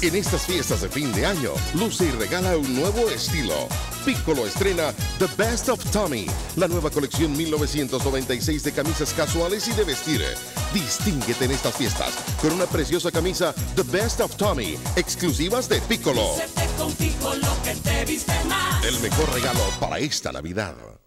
En estas fiestas de fin de año, luce y regala un nuevo estilo. Piccolo estrena The Best of Tommy, la nueva colección 1996 de camisas casuales y de vestir. Distínguete en estas fiestas con una preciosa camisa The Best of Tommy, exclusivas de Piccolo. Con Piccolo que te viste más. El mejor regalo para esta Navidad.